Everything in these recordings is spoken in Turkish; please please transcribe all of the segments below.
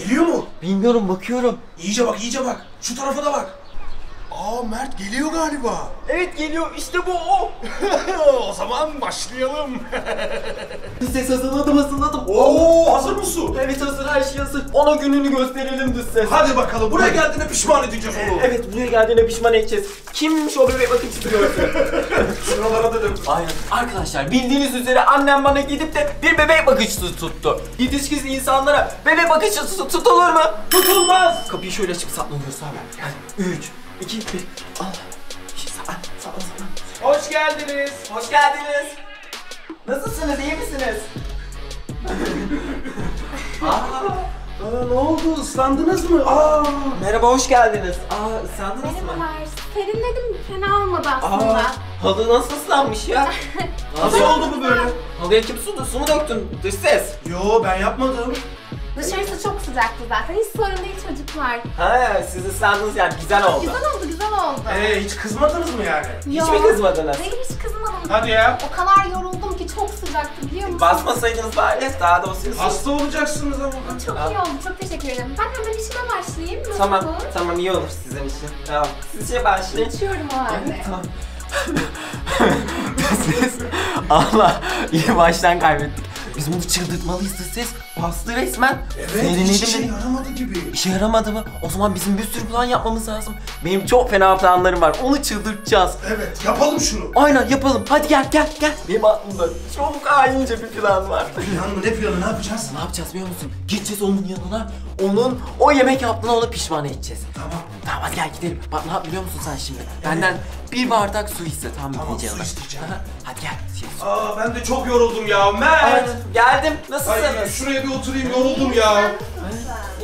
Geliyor mu? Bilmiyorum bakıyorum. İyice bak iyice bak. Şu tarafa da bak. Aa Mert geliyor galiba. Evet geliyor işte bu o. o zaman başlayalım. Ses hazırladım hazırladım. Oo hazır mısın? Evet hazır her şey hazır. Ona gününü gösterelim düz ses. Hadi bakalım buraya geldiğine pişman edeceğiz onu. Evet buraya geldiğine pişman edeceğiz. Kimmiş o bebek bakıcısı görsün. Şuralara dedim. Aynen. Arkadaşlar bildiğiniz üzere annem bana gidip de bir bebek bakıcısı tuttu. Yetişkin insanlara bebek bakıcısı tutulur mu? Tutulmaz. Kapıyı şöyle açıp saklanıyoruz abi. Hadi 3, 2, 1. Allah. Şey, saklan, saklan, saklan. Hoş geldiniz. Hoş geldiniz. Nasılsınız, iyi misiniz? Aa, ne oldu ıslandınız mı? Aa. Merhaba, hoş geldiniz. Aa, ıslandınız mı? Merhabalar. Serinledim. Fena olmadı aslında. Aa, halı nasıl ıslanmış ya? Nasıl oldu bu böyle? Halıya kim su, su mu döktün? Dış ses. Yo ben yapmadım. Dışarısı çok sıcaktı zaten. Hiç sorun değil çocuklar. Ha, siz ıslandınız yani güzel oldu. Güzel oldu, güzel oldu. Ee hiç kızmadınız mı yani? Yo. Hiç mi kızmadınız? Hayır hiç kızmadım. Hadi ya. O kadar yoruldum ki çok sıcaktı biliyor musun? Basmasaydınız bari daha da olsun. Hasta olacaksınız ama. Çok iyi oldu. Çok teşekkür ederim. Ben hemen işime başlayayım. Nasıl Tamam, olur? tamam iyi olur sizin için. Tamam. Siz şey başlayın. Geçiyorum o halde. Tamam. Siz Allah iyi baştan kaybettik. Biz bunu çıldırtmalıyız ses. Bastı resmen. Evet Serinledim hiç işe dedi. yaramadı gibi. İşe yaramadı mı? O zaman bizim bir sürü plan yapmamız lazım. Benim çok fena planlarım var. Onu çıldırtacağız. Evet yapalım şunu. Aynen yapalım. Hadi gel gel gel. Benim aklımda çok haince bir plan var. Plan mı ne planı ne yapacağız? Ne yapacağız biliyor musun? Gideceğiz onun yanına. Onun o yemek yaptığına onu pişman edeceğiz. Tamam. Tamam hadi gel gidelim. Bak ne yap biliyor musun sen şimdi? Benden bir bardak su iste tamam mı? Tamam, su isteyeceğim. Aha, Hadi gel. Şey, su. Aa ben de çok yoruldum ya Mert. Aynen. Geldim. Ay Nasılsınız? şuraya bir oturayım yoruldum ya.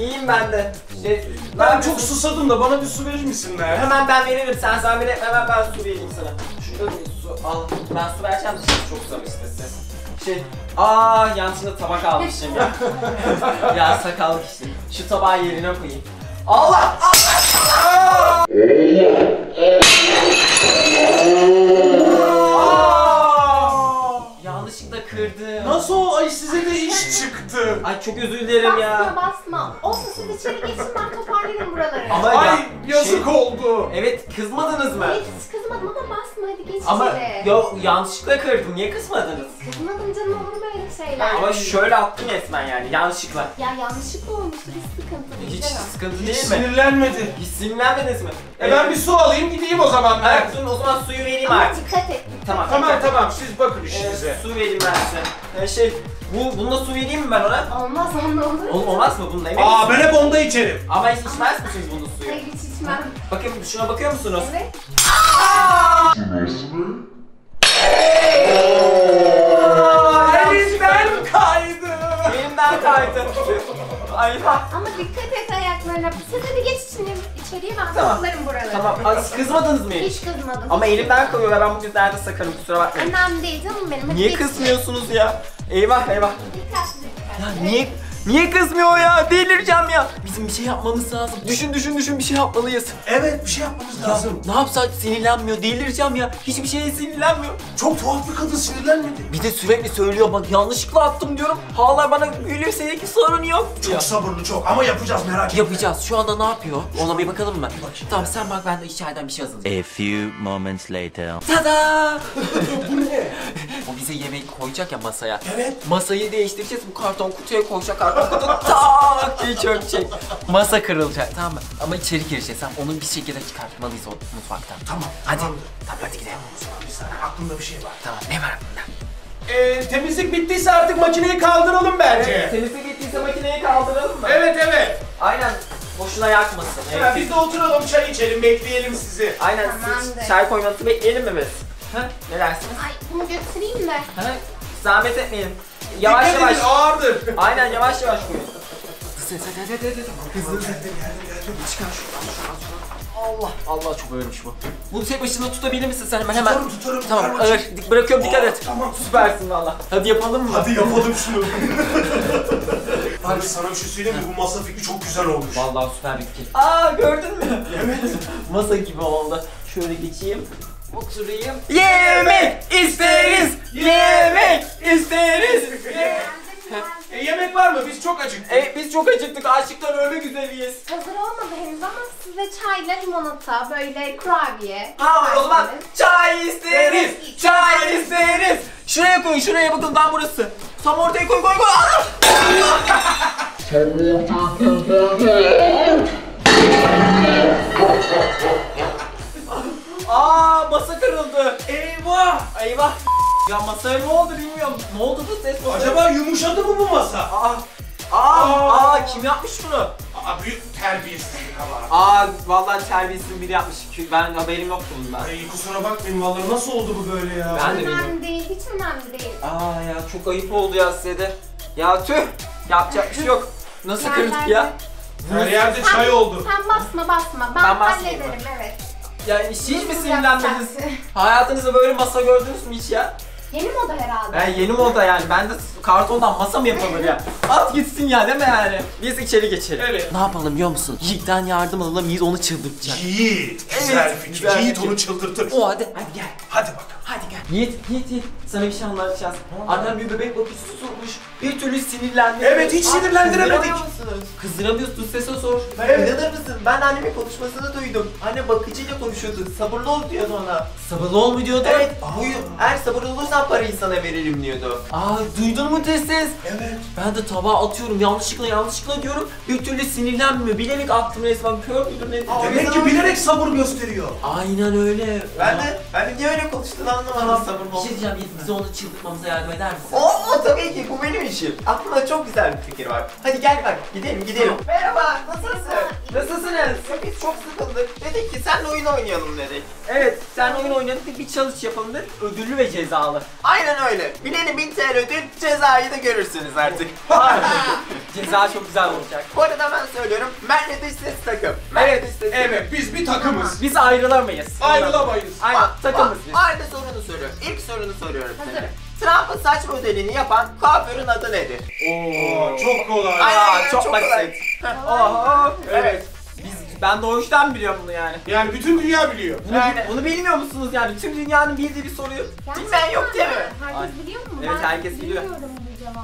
İyiyim ben de. Şey, Ben bir çok su- susadım da bana bir su verir misin Mert? Hemen ben veririm. Sen zahmet etme hemen ben su vereyim sana. Şurada bir su al. Ben su vereceğim de siz çok susamışsınız siz. Şey, aa yanlışlıkla tabak almışım ya. ya sakallık işte. Şu tabağı yerine koyayım. Allah! Allah! Aa! Ay size de iş çıktı. Ay çok özür dilerim ya. Basma basma. Olsun siz içeri geçin ben toparlarım buraları. Ama Ay ya, yazık şey- oldu. Evet kızmadınız mı? Hiç kızmadım ama basma hadi geç Ama içeri. yo yanlışlıkla kırdım. Niye kızmadınız? Kızmadım canım olur böyle şeyler. Ama şöyle attım resmen yani yanlışlıkla. Ya yanlışlıkla olmuş hiç sıkıntı değil. Hiç sıkıntı Hiç değil mi? sinirlenmedi. Hiç sinirlenmediniz mi? E ben bir su alayım gideyim o zaman Mert. Evet, o zaman suyu vereyim Ama artık. dikkat et. Tamam. Tamam tamam siz bakın Ee, işinize. su vereyim ben size. Ee, şey, bu, bununla su vereyim mi ben ona? Olmaz onun olur. Oğlum olmaz mı bununla emin Aa misin? ben hep onda içerim. Ama hiç içmez misiniz bunun suyu? Hayır hiç içmem. Bakın şuna bakıyor musunuz? Evet. Elimden Ay ha. Ama dikkat et ayaklarına. Siz hadi geç içine, içeriye ben Tamam. toplarım buraları. Tamam, ay, siz kızmadınız mı hiç? Kızmadım. Ama elimden kayıyor ve ben bu yüzden sakarım kusura bakmayın. Önemli değil canım benim. Hadi Niye geç kızmıyorsunuz ya? Eyvah eyvah. Dikkatli dikkatli. Ya niye niye kızmıyor ya? Delireceğim ya. Bizim bir şey yapmamız lazım. Düşün düşün düşün bir şey yapmalıyız. Evet bir şey yapmamız Ya lazım. ne yapsak sinirlenmiyor. Delireceğim ya. Hiçbir şeye sinirlenmiyor. Çok tuhaf bir kadın sinirlenmedi. Bir de sürekli söylüyor bak yanlışlıkla attım diyorum. Hala bana gülümseydi ki sorun yok. Çok Ya. sabırlı çok ama yapacağız merak etme. Yapacağız. Şu anda ne yapıyor? Ona bir bakalım mı? Tamam sen bak ben de içeriden bir şey hazırlayayım. A few moments later. Tada! o bize yemek koyacak ya masaya. Evet. Masayı değiştireceğiz. Bu karton kutuya koyacak. Tak diye çökecek. Masa kırılacak tamam mı? Ama içeri gireceğiz. Tamam, onu bir şekilde çıkartmalıyız o mutfaktan. Tamam. Hadi. Tamam. Tamam hadi gidelim. Bir saniye aklımda bir şey var. Tamam ne var bunda? Ee, temizlik bittiyse artık makineyi kaldıralım bence. Temizlik bittiyse makineyi kaldıralım mı? Evet evet. Aynen. Boşuna yakmasın. Evet. biz de oturalım çay içelim bekleyelim sizi. Aynen siz çay koymanızı bekleyelim mi biz? Ha? Ne dersiniz? Ay bunu götüreyim de. Ha? Zahmet etmeyin. Yavaş Dikkat yavaş. edin ağırdır. Aynen yavaş yavaş koyun. Hızlı hızlı. Hızlı hızlı. Geldim geldim geldim. Çıkar şuradan şuradan şuradan. Allah Allah çok ağırmış bu. Bunu tek başına tutabilir misin sen hemen hemen? Tutarım, tutarım, Tamam ağır. Dik- Bırakıyorum dikkat et. tamam. Süpersin valla. Hadi yapalım mı? Hadi yapalım şunu. Abi sana bir şey söyleyeyim mi? Bu masa fikri çok güzel olmuş. Vallahi süper bir fikir. Aa gördün mü? Evet. Masa gibi oldu. Şöyle geçeyim. Oturayım. Yemek isteriz. Yemek isteriz. E, yemek var mı? Biz çok acıktık. E, biz çok acıktık. Açlıktan ölmek üzereyiz. Hazır olmadı henüz ama size çayla limonata, böyle kurabiye. Ha o zaman çay isteriz. Çay isteriz. Şuraya koyun şuraya bakın tam burası. Tam ortaya koy koy koy. Masa kırıldı. Eyvah! Eyvah. Ya masaya ne oldu bilmiyorum. Ne oldu bu ses? bu? Acaba yumuşadı mı bu masa? Aa, aa, aa, kim yapmış bunu? Aa, büyük terbiyesizlik ama. Aa vallahi terbiyesiz biri yapmış. Ben haberim yoktu bundan. Ay kusura bakmayın vallahi nasıl oldu bu böyle ya? Ben de bilmiyorum. Önemli değil, hiç önemli değil. Aa ya çok ayıp oldu ya size de. Ya tüh. Yapacak bir şey yok. Nasıl kırdık ya? Her yerde çay oldu. Sen basma basma, ben, Ben hallederim evet. Ya hiç, hiç mi sinirlenmediniz? Hayatınızda böyle masa gördünüz mü hiç ya? Yeni moda herhalde. Ben yeni moda yani. Ben de kartondan masa mı yapılır ya? At gitsin ya değil mi yani? Biz içeri geçelim. Evet. Ne yapalım biliyor musun? Yiğit'ten yardım alalım. Yiğit onu çıldırtacak. Yiğit. Güzel Evet, fikir. güzel Yiğit onu çıldırtır. O hadi hadi gel. Hadi bakalım. Hadi gel. Yiğit, Yiğit, Yiğit. Sana bir şey anlatacağız. Annem bir bebek bakıcısı sormuş. Bir türlü sinirlendi. Evet, hiç sinirlendiremedik. Kızdıramıyorsun sese sor. Evet. İnanır mısın? Ben annemin konuşmasını duydum. Anne bakıcıyla konuşuyordu. Sabırlı ol diyordu ona. Sabırlı ol mu diyordu? Evet. Buyu, eğer sabırlı olursan parayı sana veririm diyordu. Aa duydun mu ses? Evet. Ben de tabağa atıyorum yanlışlıkla yanlışlıkla diyorum. Bir türlü sinirlenmiyor. Bilerek attım resmen. Kör müdür nedir? Demek ki bilerek sabır gösteriyor. Aynen öyle. Ben de, ben de niye öyle konuştuğunu anlamadım sabır bir şey diyeceğim. Bize onu çıldırtmamıza yardım eder misin? Oo tabii ki bu benim işim. Aklımda çok güzel bir fikir var. Hadi gel bak gidelim gidelim. Merhaba nasılsın? Nasılsınız? Biz çok sıkıldık. Dedik ki senle oyun oynayalım dedik. Evet, sen oyun oynadık bir challenge yapalım dedik. Ödüllü ve cezalı. Aynen öyle. Bileni 1000 TL ödül cezayı da görürsünüz artık. Ceza çok güzel olacak. bu arada ben söylüyorum. Merle dış ses takım. Merle dış ses Evet biz bir takımız. Biz ayrılamayız. Ayrılamayız. Aynen, takımız biz. Aynı sorunu soruyorum. İlk sorunu soruyorum. Hazırım. Trump'ın saç modelini yapan kuaförün adı nedir? Oo, çok kolay. Ay, Aa, çok, çok basit. kolay. Oho. Evet. Biz, ben doğuştan biliyorum bunu yani. Yani bütün dünya biliyor. Bunu, Aynen. bunu bilmiyor musunuz yani? Tüm dünyanın bildiği bir soruyu. Bilmeyen yok değil mi? Herkes biliyor mu? Evet, herkes biliyor.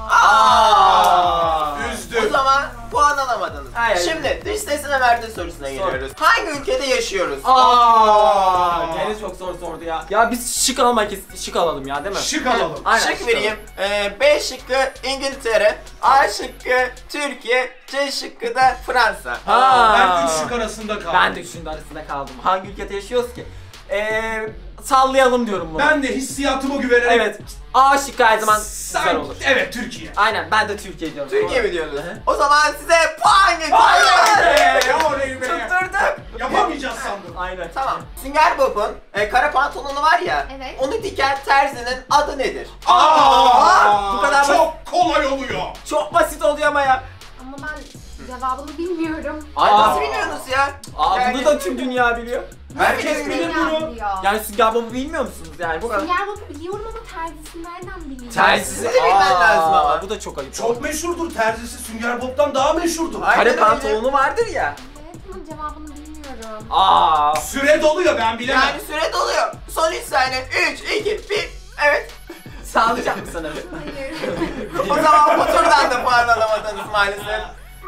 Aa. Üzdü. O zaman puan alamadınız. Hayır. Şimdi dış sesine verdiği sorusuna geliyoruz. Hangi ülkede yaşıyoruz? Aa, gene çok zor sordu ya. Ya biz şık almak ist- şık alalım ya değil mi? Şık alalım. Aynen, Şık vereyim. Ee, B şıkkı İngiltere, A şıkkı Türkiye, C şıkkı da Fransa. Ha. Ben üç şık arasında kaldım. Ben de üçünün arasında kaldım. Hangi ülkede yaşıyoruz ki? Eee sallayalım diyorum bunu. Ben de hissiyatıma güvenerek. Evet. A şıkkı her zaman güzel olur. Evet Türkiye. Aynen ben de Türkiye diyorum. Türkiye mi diyorsunuz? O zaman size puan getiriyorum. Oley be. Tutturduk. Yapamayacağız sandım. Aynen. Tamam. Sünger Bob'un e, kara pantolonu var ya. Evet. Onu diken terzinin adı nedir? Aa, bu kadar çok kolay oluyor. Çok basit oluyor ama ya. Ama ben cevabını bilmiyorum. Ay Aa. nasıl biliyorsunuz ya? Aa Yani- bunu da tüm dünya biliyor. Herkes bilir dünya bunu. biliyor. Yani Sünger Bob'u bilmiyor musunuz yani bu kadar. Sünger Bob'u biliyorum ama terzisi nereden bileyim? Terzisi de bilmen lazım ama. Bu da çok ayıp. Çok meşhurdur. Terzisi Sünger Bob'tan daha meşhurdur. Ay. Kare Aynen öyle. pantolonu vardır ya. Evet ama cevabını bilmiyorum. Aa. Süre doluyor ben bilemem. Yani süre doluyor. Son 3 saniye. 3, 2, 1. Evet. Sağlayacak mısın abi? Hayır. O zaman bu turdan da puan alamadınız maalesef.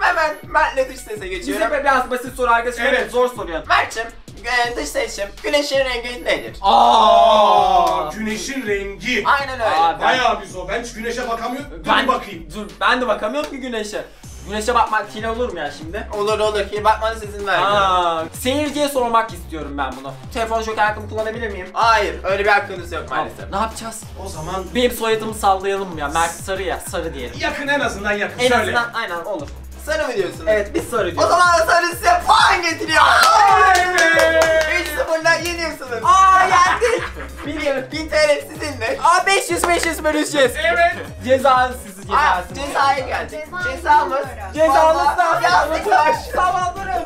Hemen Mert'le dış sese Bize geçiyorum. biraz basit soru arkadaşım. Evet. Zor soruyor. Mert'cim, e, dış seçim. Güneşin rengi nedir? Aa, güneşin rengi. Aynen öyle. Aa, ben- Bayağı bir zor. Ben hiç güneşe bakamıyorum. Dur Ben bakayım. Dur ben de bakamıyorum ki güneşe. Güneşe bakmak hile olur mu ya şimdi? Olur olur ki bakmanız izin vermiyorum. Aa, seyirciye sormak istiyorum ben bunu. Telefon joker hakkımı kullanabilir miyim? Hayır, öyle bir hakkınız yok maalesef. Ne yapacağız? O zaman Benim soyadımı sallayalım mı ya? Mert Sarı ya, Sarı diyelim. yakın en azından yakın. En Söyle. azından aynen olur. Sarı mı diyorsunuz? Evet biz Sarı O diyoruz. zaman sarı size puan getiriyor. Vay be! 3-0'la yeniyorsunuz. Aa yendik. Biliyorum. 1000 TL sizinle. Aa 500 500 bölüşeceğiz. Evet. Ceza sizi Aa, cezası. cezaya geldik. Ceza Cezamız. bilmiyorum. Cezamız da Yazdık taş. Tamam durun.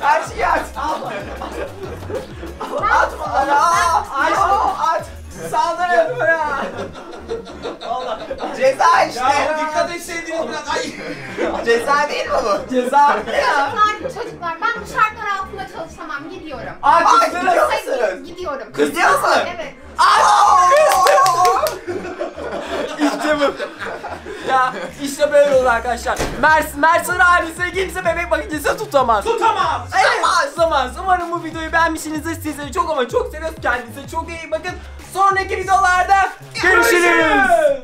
Her şeyi Ceza değil mi bu? Ceza. Çocuklar, çocuklar ben bu şartlar altında çalışamam. Gidiyorum. Aa Ay, gidiyor Hayır, musunuz? Gidiyorum. Kızıyor musun? Evet. Aa! İşte bu. ya işte böyle olur arkadaşlar. Mers, Mersin ailesi kimse bebek makinesi tutamaz. Tutamam. Evet tutamaz. Umarım bu videoyu beğenmişsinizdir. Sizleri çok ama çok seviyoruz. Kendinize çok iyi bakın. Sonraki videolarda görüşürüz.